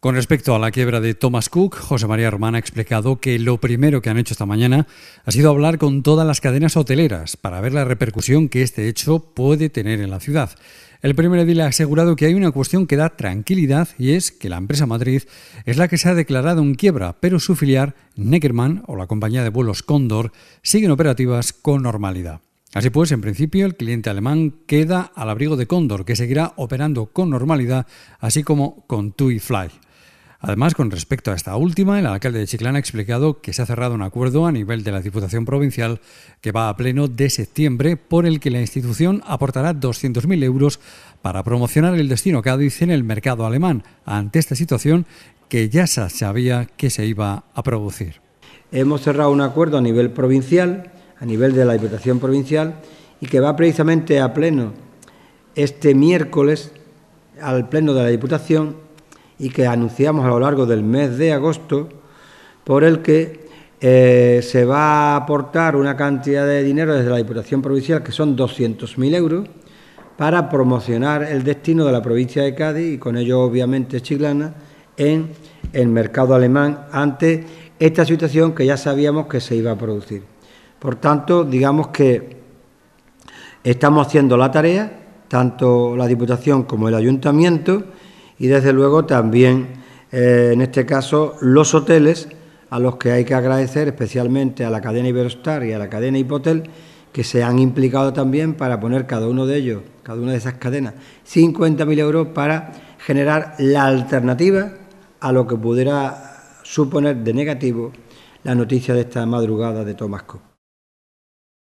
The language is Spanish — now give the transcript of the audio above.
Con respecto a la quiebra de Thomas Cook, José María Román ha explicado que lo primero que han hecho esta mañana ha sido hablar con todas las cadenas hoteleras para ver la repercusión que este hecho puede tener en la ciudad. El primer edil ha asegurado que hay una cuestión que da tranquilidad y es que la empresa Madrid es la que se ha declarado en quiebra, pero su filial, Neckermann o la compañía de vuelos Cóndor, siguen operativas con normalidad. Así pues, en principio, el cliente alemán queda al abrigo de Cóndor, que seguirá operando con normalidad, así como con TUI Fly. Además, con respecto a esta última, el alcalde de Chiclana ha explicado que se ha cerrado un acuerdo a nivel de la Diputación Provincial que va a pleno de septiembre, por el que la institución aportará 200.000 euros para promocionar el destino Cádiz en el mercado alemán, ante esta situación que ya se sabía que se iba a producir. Hemos cerrado un acuerdo a nivel provincial, a nivel de la Diputación Provincial, y que va precisamente a pleno este miércoles al pleno de la Diputación y que anunciamos a lo largo del mes de agosto, por el que eh, se va a aportar una cantidad de dinero desde la Diputación Provincial, que son 200.000 euros, para promocionar el destino de la provincia de Cádiz y con ello obviamente Chiclana en el mercado alemán ante esta situación que ya sabíamos que se iba a producir. Por tanto, digamos que estamos haciendo la tarea, tanto la Diputación como el Ayuntamiento, y desde luego también, eh, en este caso, los hoteles a los que hay que agradecer especialmente a la cadena Iberostar y a la cadena Hipotel que se han implicado también para poner cada uno de ellos, cada una de esas cadenas, 50.000 euros para generar la alternativa a lo que pudiera suponer de negativo la noticia de esta madrugada de Tomás Cook.